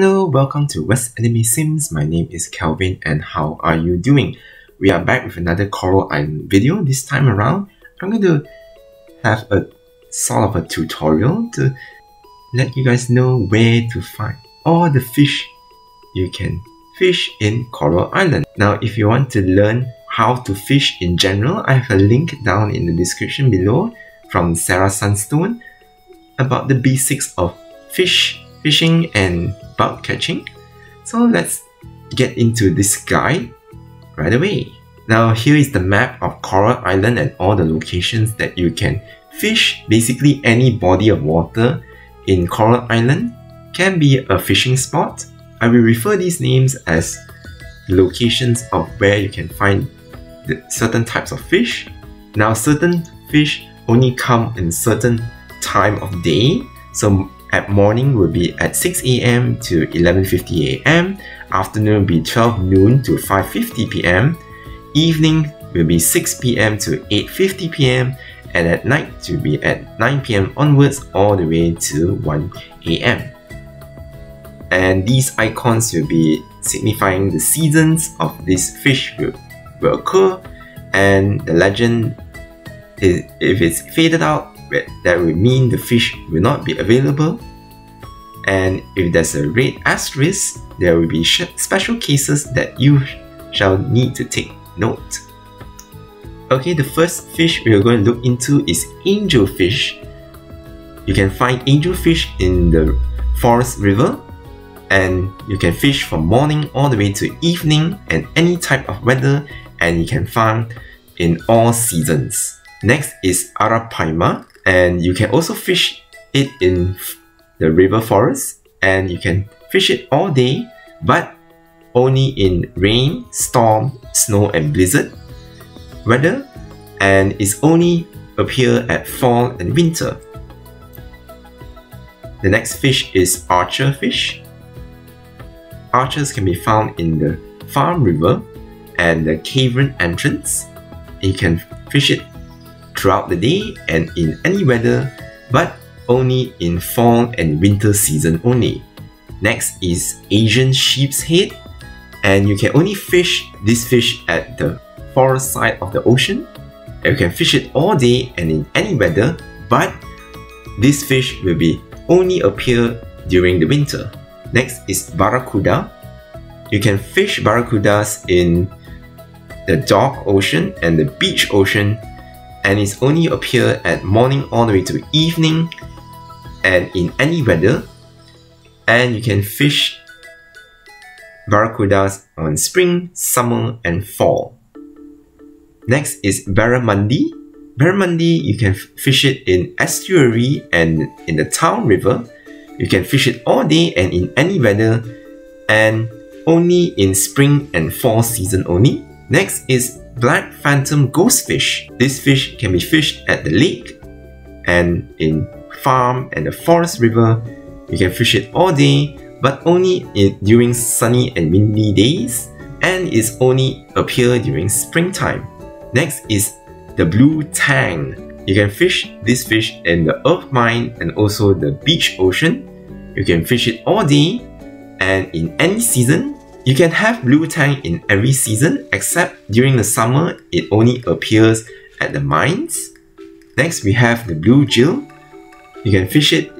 Hello, welcome to West Anime Sims. My name is Kelvin and how are you doing? We are back with another Coral Island video. This time around, I'm going to have a sort of a tutorial to let you guys know where to find all the fish you can fish in Coral Island. Now, if you want to learn how to fish in general, I have a link down in the description below from Sarah Sunstone about the basics of fish fishing and bug catching. So let's get into this guide right away. Now here is the map of Coral Island and all the locations that you can fish. Basically any body of water in Coral Island can be a fishing spot. I will refer these names as locations of where you can find certain types of fish. Now certain fish only come in certain time of day. So at morning will be at 6 a.m. to 11.50 a.m. Afternoon will be 12 noon to 5.50 p.m. Evening will be 6 p.m. to 8.50 p.m. And at night will be at 9 p.m. onwards all the way to 1 a.m. And these icons will be signifying the seasons of this fish will, will occur and the legend is, if it's faded out that will mean the fish will not be available. And if there's a red asterisk, there will be special cases that you shall need to take note. Okay, the first fish we are going to look into is angelfish. You can find angelfish in the Forest River and you can fish from morning all the way to evening and any type of weather and you can find in all seasons. Next is Arapaima and you can also fish it in the river forest and you can fish it all day but only in rain, storm, snow and blizzard weather and it's only appear at fall and winter. The next fish is archer fish. Archers can be found in the farm river and the cavern entrance. You can fish it throughout the day and in any weather, but only in fall and winter season only. Next is Asian sheepshead, and you can only fish this fish at the far side of the ocean. And you can fish it all day and in any weather, but this fish will be only appear during the winter. Next is Barracuda. You can fish barracudas in the dark ocean and the beach ocean and it only appear at morning all the way to evening and in any weather and you can fish barracudas on spring, summer and fall. Next is barramundi. Barramundi, you can fish it in estuary and in the town river. You can fish it all day and in any weather and only in spring and fall season only. Next is black phantom ghostfish. This fish can be fished at the lake and in farm and the forest river. You can fish it all day but only in, during sunny and windy days and it's only appear during springtime. Next is the blue tang. You can fish this fish in the earth mine and also the beach ocean. You can fish it all day and in any season you can have blue tang in every season except during the summer it only appears at the mines. Next we have the blue gill. You can fish it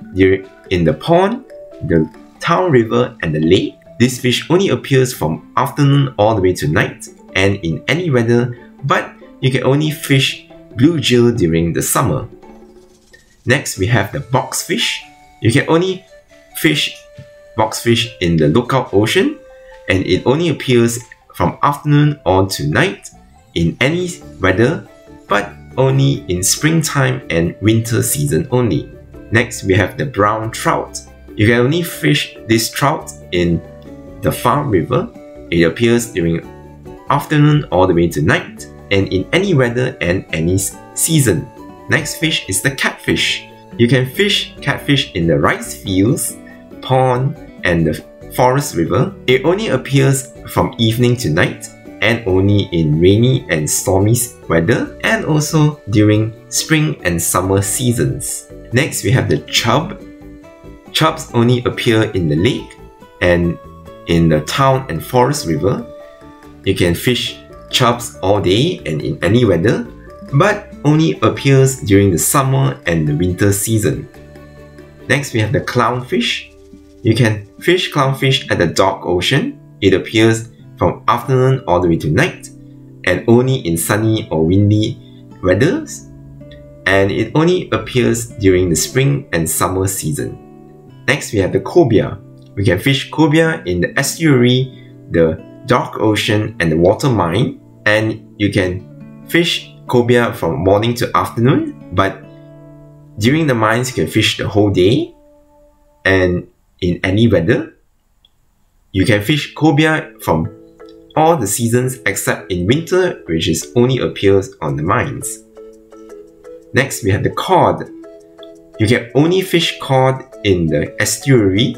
in the pond, the town river and the lake. This fish only appears from afternoon all the way to night and in any weather but you can only fish blue gill during the summer. Next we have the boxfish. You can only fish boxfish in the lookout ocean and it only appears from afternoon on to night in any weather but only in springtime and winter season only. Next we have the brown trout. You can only fish this trout in the farm river. It appears during afternoon all the way to night and in any weather and any season. Next fish is the catfish. You can fish catfish in the rice fields, pond, and the Forest River, it only appears from evening to night and only in rainy and stormy weather and also during spring and summer seasons. Next we have the chub. Chubs only appear in the lake and in the town and forest river. You can fish chubs all day and in any weather, but only appears during the summer and the winter season. Next, we have the clownfish. You can fish clownfish at the dark ocean. It appears from afternoon all the way to night and only in sunny or windy weathers. And it only appears during the spring and summer season. Next, we have the cobia. We can fish cobia in the estuary, the dark ocean, and the water mine. And you can fish cobia from morning to afternoon, but during the mines, you can fish the whole day. And in any weather, you can fish cobia from all the seasons except in winter, which is only appears on the mines. Next, we have the cod. You can only fish cod in the estuary.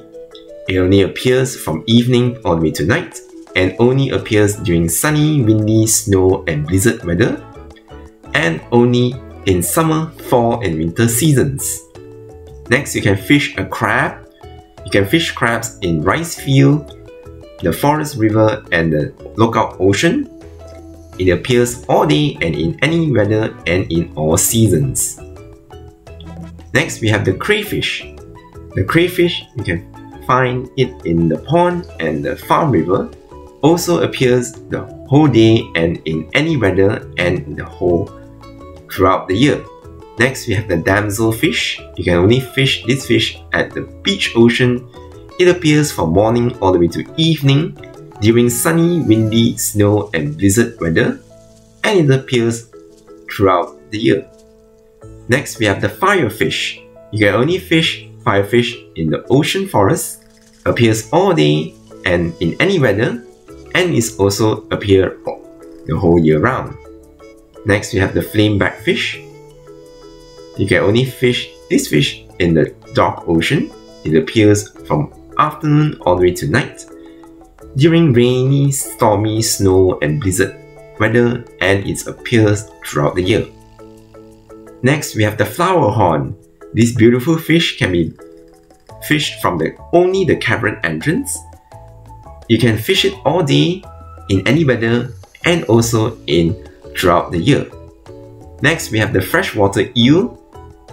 It only appears from evening all the way to night and only appears during sunny, windy, snow, and blizzard weather, and only in summer, fall, and winter seasons. Next, you can fish a crab. You can fish crabs in rice field, the forest river, and the lookout ocean. It appears all day and in any weather and in all seasons. Next, we have the crayfish. The crayfish, you can find it in the pond and the farm river. Also appears the whole day and in any weather and the whole throughout the year. Next, we have the damselfish. You can only fish this fish at the beach ocean. It appears from morning all the way to evening during sunny, windy, snow, and blizzard weather, and it appears throughout the year. Next, we have the firefish. You can only fish firefish in the ocean forest, appears all day and in any weather, and is also appear the whole year round. Next, we have the flameback fish. You can only fish this fish in the dark ocean. It appears from afternoon all the way to night. During rainy, stormy, snow, and blizzard weather, and it appears throughout the year. Next, we have the flower horn. This beautiful fish can be fished from the only the cavern entrance. You can fish it all day, in any weather, and also in throughout the year. Next, we have the freshwater eel.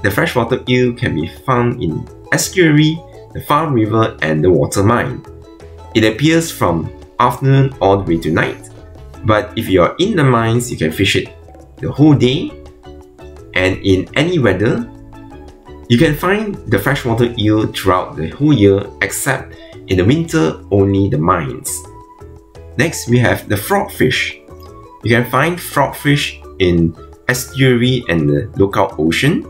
The freshwater eel can be found in estuary, the farm river, and the water mine. It appears from afternoon all the way to night, but if you are in the mines, you can fish it the whole day and in any weather. You can find the freshwater eel throughout the whole year except in the winter only the mines. Next, we have the frogfish. You can find frogfish in estuary and the lookout ocean.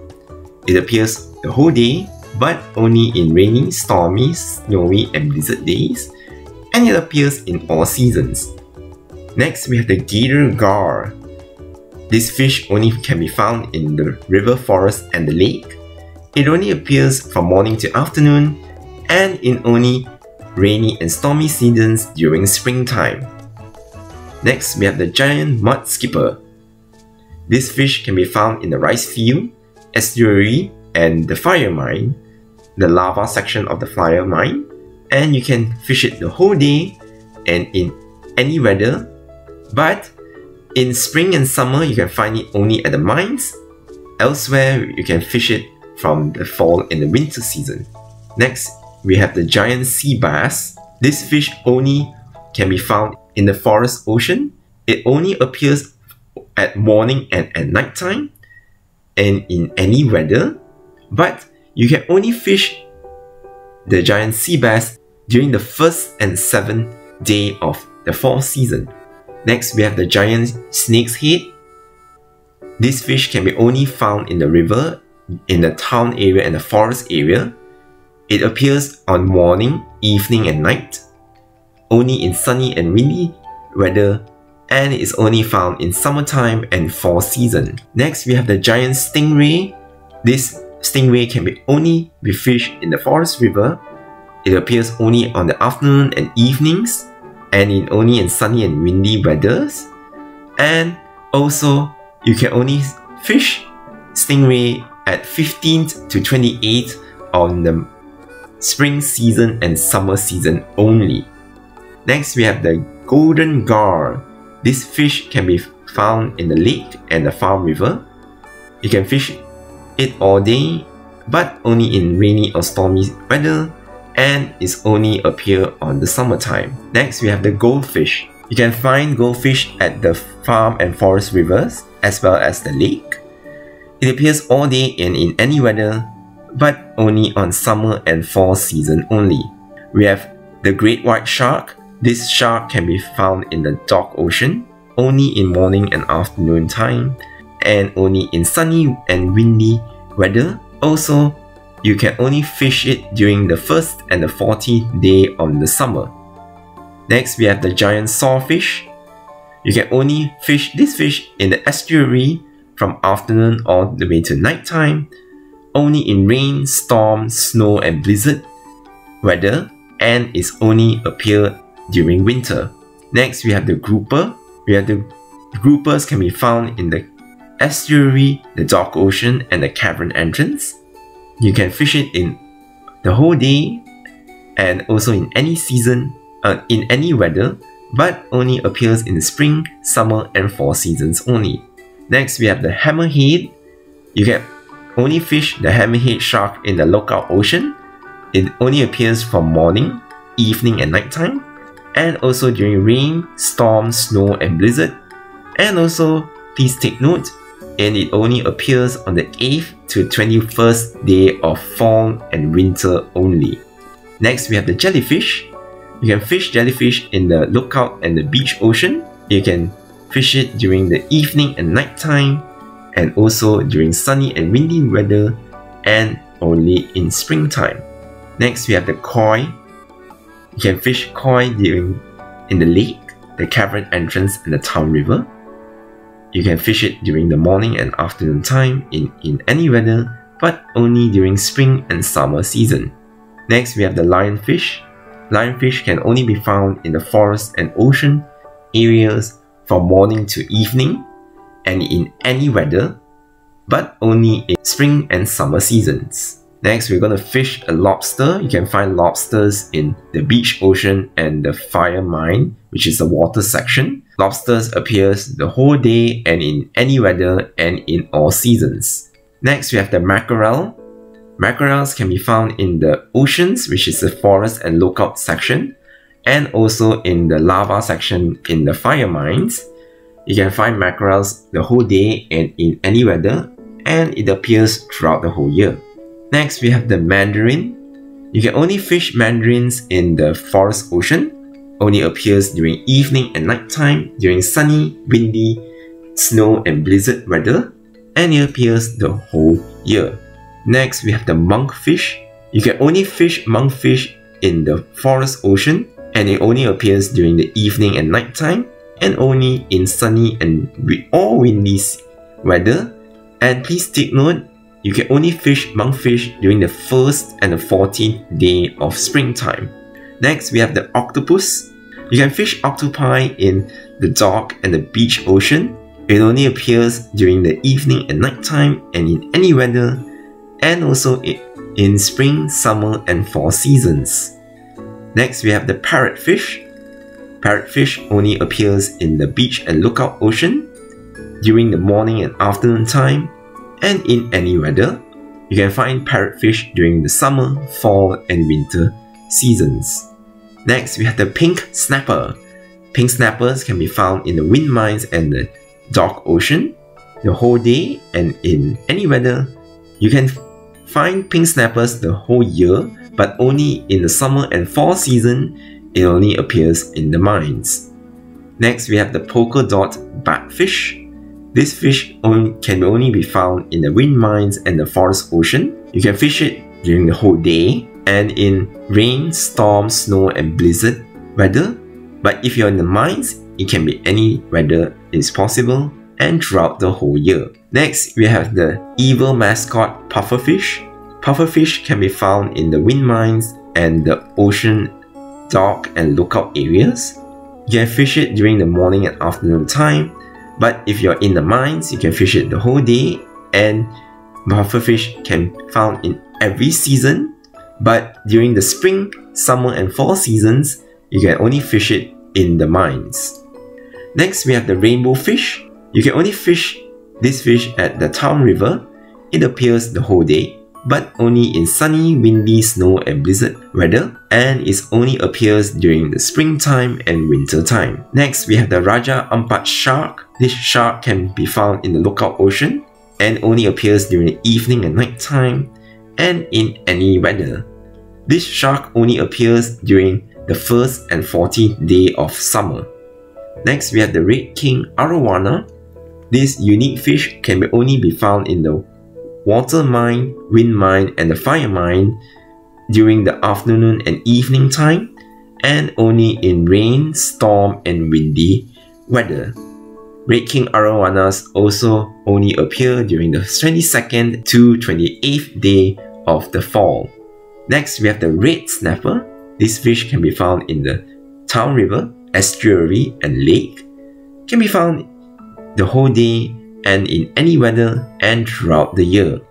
It appears the whole day, but only in rainy, stormy, snowy, and blizzard days, and it appears in all seasons. Next, we have the gator gar. This fish only can be found in the river forest and the lake. It only appears from morning to afternoon and in only rainy and stormy seasons during springtime. Next, we have the giant mud skipper. This fish can be found in the rice field, estuary, and the fire mine, the lava section of the fire mine, and you can fish it the whole day and in any weather. But in spring and summer, you can find it only at the mines. Elsewhere, you can fish it from the fall and the winter season. Next, we have the giant sea bass. This fish only can be found in the forest ocean. It only appears at morning and at night time and in any weather, but you can only fish the giant sea bass during the first and seventh day of the fall season. Next, we have the giant snake's head. This fish can be only found in the river, in the town area and the forest area. It appears on morning, evening and night only in sunny and windy weather and is only found in summertime and fall season. Next, we have the giant stingray. This stingray can be only be fished in the forest river. It appears only on the afternoon and evenings and in only in sunny and windy weathers. And also, you can only fish stingray at 15th to 28th on the spring season and summer season only. Next, we have the golden gar. This fish can be found in the lake and the farm river. You can fish it all day, but only in rainy or stormy weather and is only appear on the summertime. Next, we have the goldfish. You can find goldfish at the farm and forest rivers as well as the lake. It appears all day and in any weather, but only on summer and fall season only. We have the great white shark. This shark can be found in the dark ocean, only in morning and afternoon time, and only in sunny and windy weather. Also, you can only fish it during the first and the 14th day of the summer. Next, we have the giant sawfish. You can only fish this fish in the estuary from afternoon all the way to nighttime, only in rain, storm, snow, and blizzard weather, and is only appear during winter. Next, we have the grouper. We have the groupers can be found in the estuary, the dark ocean, and the cavern entrance. You can fish it in the whole day and also in any season, uh, in any weather, but only appears in the spring, summer, and fall seasons only. Next, we have the hammerhead. You can only fish the hammerhead shark in the lookout ocean. It only appears from morning, evening, and nighttime, and also during rain, storm, snow, and blizzard. And also, please take note, and it only appears on the 8th to 21st day of fall and winter only. Next, we have the jellyfish. You can fish jellyfish in the lookout and the beach ocean. You can fish it during the evening and night time, and also during sunny and windy weather, and only in springtime. Next, we have the koi. You can fish koi during in the lake, the cavern entrance, and the town river. You can fish it during the morning and afternoon time in, in any weather, but only during spring and summer season. Next, we have the lionfish. Lionfish can only be found in the forest and ocean areas from morning to evening and in any weather, but only in spring and summer seasons. Next, we're going to fish a lobster. You can find lobsters in the beach ocean and the fire mine, which is the water section. Lobsters appears the whole day and in any weather and in all seasons. Next, we have the mackerel. Mackerels can be found in the oceans, which is the forest and lookout section, and also in the lava section in the fire mines. You can find mackerels the whole day and in any weather, and it appears throughout the whole year. Next, we have the mandarin. You can only fish mandarins in the forest ocean, only appears during evening and nighttime, during sunny, windy, snow and blizzard weather, and it appears the whole year. Next, we have the monkfish. You can only fish monkfish in the forest ocean and it only appears during the evening and nighttime and only in sunny and or windy weather. And please take note, you can only fish monkfish during the first and the 14th day of springtime. Next, we have the octopus. You can fish octopi in the dark and the beach ocean. It only appears during the evening and nighttime and in any weather, and also in spring, summer, and fall seasons. Next, we have the parrotfish. Parrotfish only appears in the beach and lookout ocean during the morning and afternoon time, and in any weather. You can find parrotfish during the summer, fall, and winter seasons. Next, we have the pink snapper. Pink snappers can be found in the wind mines and the dark ocean the whole day and in any weather. You can find pink snappers the whole year but only in the summer and fall season, it only appears in the mines. Next, we have the polka dot batfish. This fish can only be found in the wind mines and the forest ocean. You can fish it during the whole day and in rain, storm, snow, and blizzard weather. But if you're in the mines, it can be any weather is possible and throughout the whole year. Next, we have the evil mascot pufferfish. Pufferfish can be found in the wind mines and the ocean dock and lookout areas. You can fish it during the morning and afternoon time, but if you're in the mines, you can fish it the whole day and pufferfish can found in every season But during the spring, summer, and fall seasons, you can only fish it in the mines. Next, we have the rainbow fish. You can only fish this fish at the town river. It appears the whole day, but only in sunny, windy, snow, and blizzard weather, and it only appears during the springtime and winter time. Next, we have the Raja Ampat shark. This shark can be found in the Lookout Ocean and only appears during the evening and night time and in any weather. This shark only appears during the first and 14th day of summer. Next, we have the Red King Arowana. This unique fish can only be found in the water mine, wind mine, and the fire mine during the afternoon and evening time, and only in rain, storm, and windy weather. Red King arowanas also only appear during the 22nd to 28th day of the fall. Next, we have the red snapper. This fish can be found in the town river, estuary, and lake. Can be found the whole day and in any weather and throughout the year.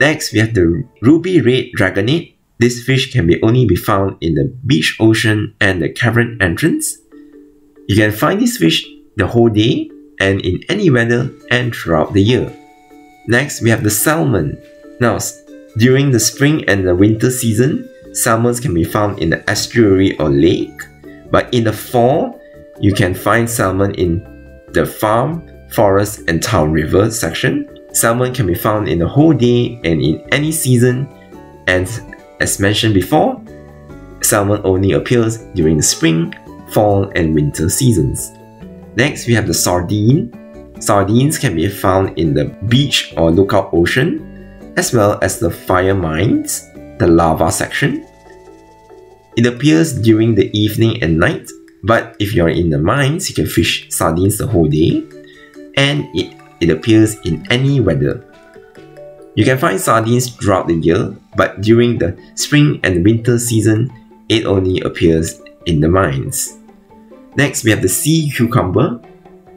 Next, we have the ruby red dragonet. This fish can be only be found in the beach ocean and the cavern entrance. You can find this fish the whole day and in any weather and throughout the year. Next, we have the salmon. Now, during the spring and the winter season, salmons can be found in the estuary or lake, but in the fall, you can find salmon in the farm, forest, and town river section. Salmon can be found in the whole day and in any season, and as mentioned before, salmon only appears during the spring, fall, and winter seasons. Next, we have the sardine. Sardines can be found in the beach or lookout ocean, as well as the fire mines, the lava section. It appears during the evening and night, but if you're in the mines, you can fish sardines the whole day, and it, it appears in any weather. You can find sardines throughout the year, but during the spring and winter season, it only appears in the mines. Next, we have the sea cucumber.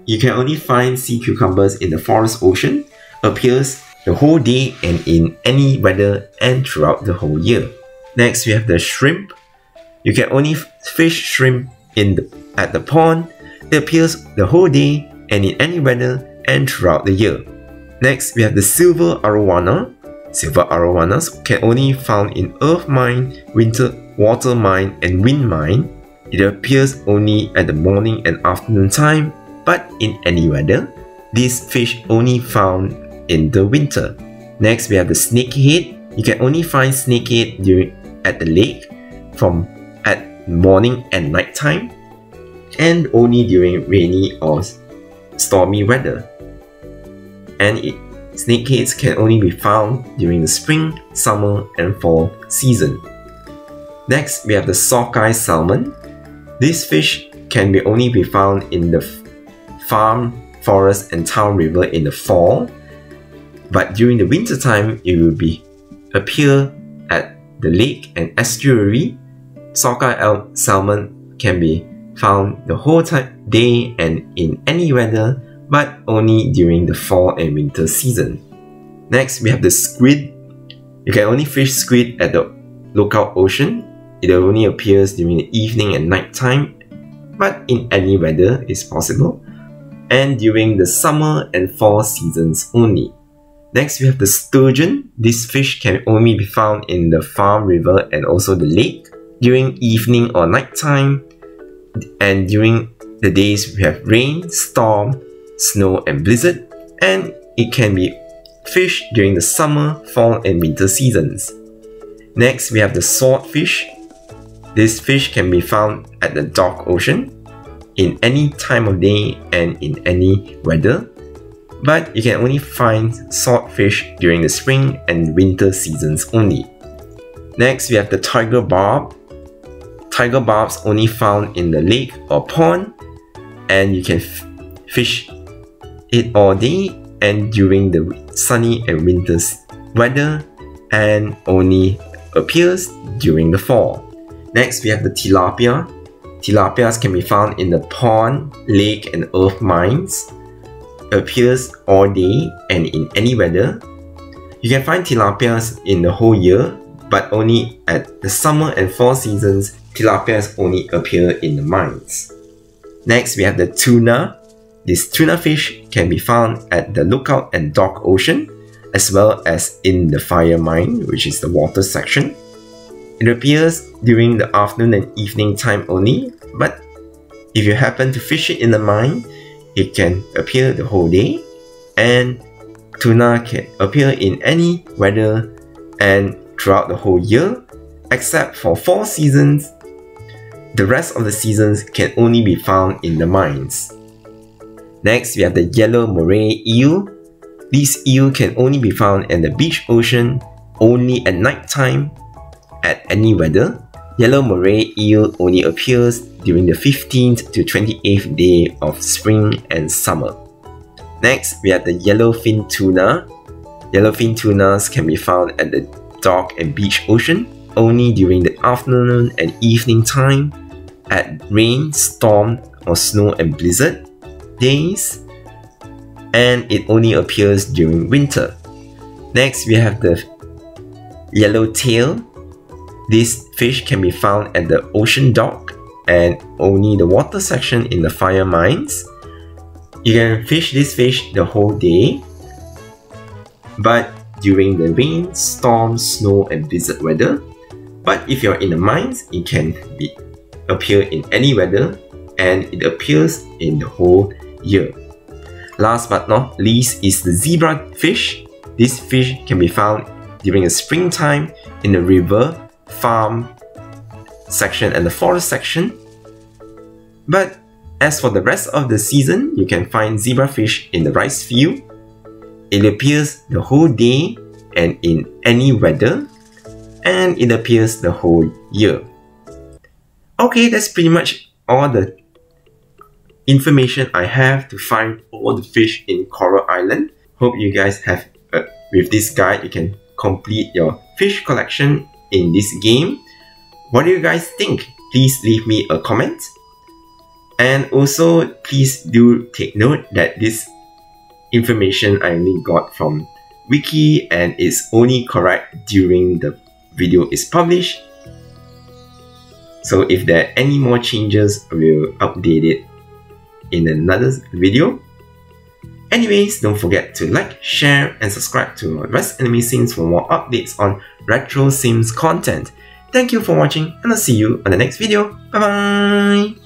You can only find sea cucumbers in the forest ocean, appears the whole day and in any weather and throughout the whole year. Next, we have the shrimp. You can only fish shrimp in the, at the pond. It appears the whole day and in any weather and throughout the year. Next, we have the silver arowana. Silver arowanas can only found in earth mine, winter water mine, and wind mine. It appears only at the morning and afternoon time, but in any weather. This fish only found in the winter. Next, we have the snakehead. You can only find snakehead during at the lake from at morning and night time, and only during rainy or stormy weather. And it, snakeheads can only be found during the spring, summer, and fall season. Next, we have the sockeye salmon. This fish can be only be found in the farm, forest, and town river in the fall, but during the winter time, it will be appear at the lake and estuary. Sockeye salmon can be found the whole time, day and in any weather, but only during the fall and winter season. Next, we have the squid. You can only fish squid at the lookout ocean it only appears during the evening and night time, but in any weather is possible, and during the summer and fall seasons only. Next, we have the sturgeon. This fish can only be found in the farm river and also the lake during evening or night time, and during the days we have rain, storm, snow, and blizzard, and it can be fished during the summer, fall, and winter seasons. Next, we have the swordfish. This fish can be found at the dark ocean, in any time of day and in any weather, but you can only find swordfish during the spring and winter seasons only. Next, we have the tiger barb. Tiger barbs only found in the lake or pond, and you can fish it all day and during the sunny and winter weather, and only appears during the fall. Next, we have the tilapia. Tilapias can be found in the pond, lake, and earth mines. Appears all day and in any weather. You can find tilapias in the whole year, but only at the summer and fall seasons, tilapias only appear in the mines. Next, we have the tuna. This tuna fish can be found at the Lookout and Dock Ocean, as well as in the fire mine, which is the water section. It appears during the afternoon and evening time only, but if you happen to fish it in the mine, it can appear the whole day, and tuna can appear in any weather and throughout the whole year, except for four seasons. The rest of the seasons can only be found in the mines. Next, we have the yellow moray eel. This eel can only be found in the beach ocean only at night time at any weather. Yellow moray eel only appears during the 15th to 28th day of spring and summer. Next, we have the yellowfin tuna. Yellowfin tunas can be found at the dark and beach ocean only during the afternoon and evening time at rain, storm, or snow and blizzard days, and it only appears during winter. Next, we have the yellowtail. This fish can be found at the ocean dock and only the water section in the fire mines. You can fish this fish the whole day, but during the rain, storm, snow, and blizzard weather. But if you're in the mines, it can be appear in any weather and it appears in the whole year. Last but not least is the zebra fish. This fish can be found during the springtime in the river, farm section and the forest section. But as for the rest of the season, you can find zebra fish in the rice field. It appears the whole day and in any weather, and it appears the whole year. Okay, that's pretty much all the information I have to find all the fish in Coral Island. Hope you guys have, uh, with this guide, you can complete your fish collection in this game. What do you guys think? Please leave me a comment. And also, please do take note that this information I only got from Wiki and is only correct during the video is published so if there are any more changes, we'll update it in another video. Anyways, don't forget to like, share, and subscribe to West Anime Sims for more updates on Retro Sims content. Thank you for watching, and I'll see you on the next video. Bye bye!